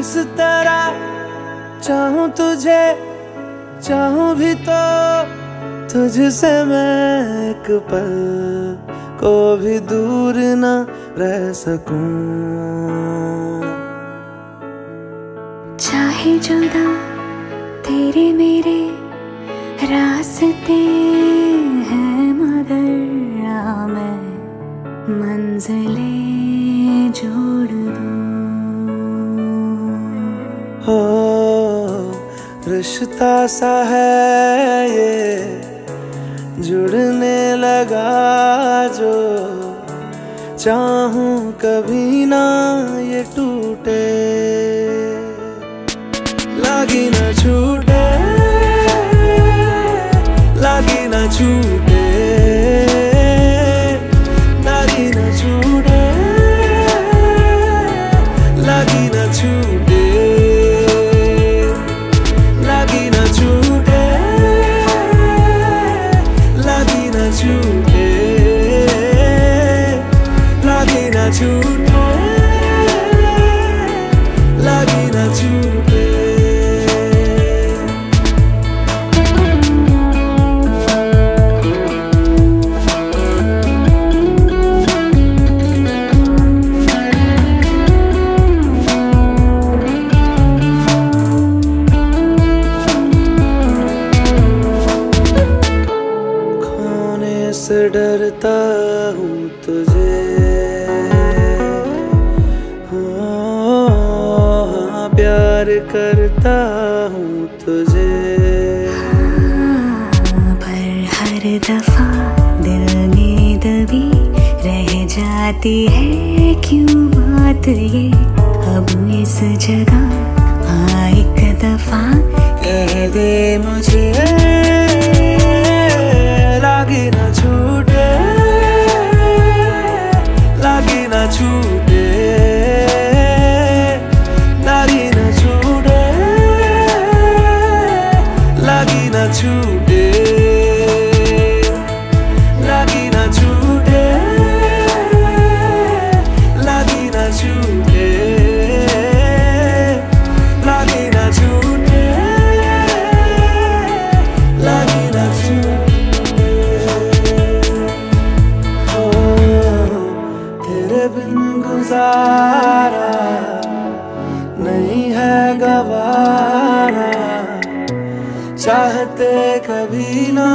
किस तरह चाहूँ तुझे, चाहूँ भी तो तुझसे मैं एक पल को भी दूर न रह सकूँ। चाहे जुदा तेरे मेरे रास्ते रिश्ता सा है ये, जुड़ने लगा जो चाहूँ कभी ना ये टूटे। लागी ना छूटे। से डरता हूँ तुझे। हो हाँ, प्यार करता हूँ तुझे। पर हर दफ़ा दिल में दबी रह जाती है क्यों बात ये? अब इस जगह हाँ एक दफ़ा कह दे मुझे। गुजारा नहीं है गवारा चाहते कभी ना